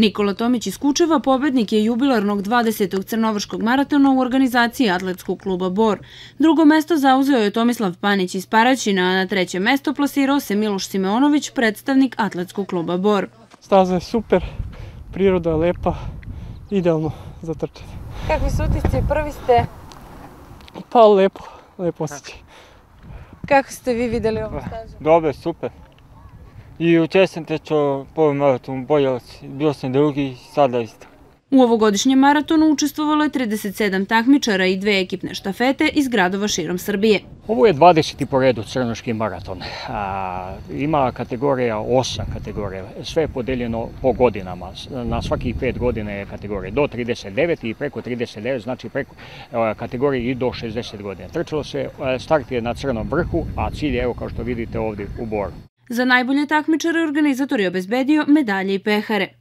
Nikola Tomić iz Kučeva pobednik je jubilarnog 20. crnovrškog maratona u organizaciji Atletskog kluba Bor. Drugo mesto zauzeo je Tomislav Panić iz Paraćina, a na treće mesto plasirao se Miloš Simeonović, predstavnik Atletskog kluba Bor. Staza je super, priroda je lepa, idealno za trčanje. Kakvi su utisci? Prvi ste? Pa lepo, lepo osjećaj. Kako ste vi videli ovu stažu? Dobro, super. I učeo sam tečao polu maraton Bojelac, bio sam drugi, sada isto. U ovogodišnjem maratonu učestvovalo je 37 takmičara i dve ekipne štafete iz gradova širom Srbije. Ovo je 20. po redu crnoški maraton. Ima kategorija, osam kategorija. Sve je podeljeno po godinama. Na svakih pet godina je kategorija do 39 i preko 39, znači preko kategorije i do 60 godina. Trčalo se, start je na crnom vrhu, a cilj je, evo kao što vidite ovdje, u Boru. Za najbolje takmičare organizator je obezbedio medalje i pehare.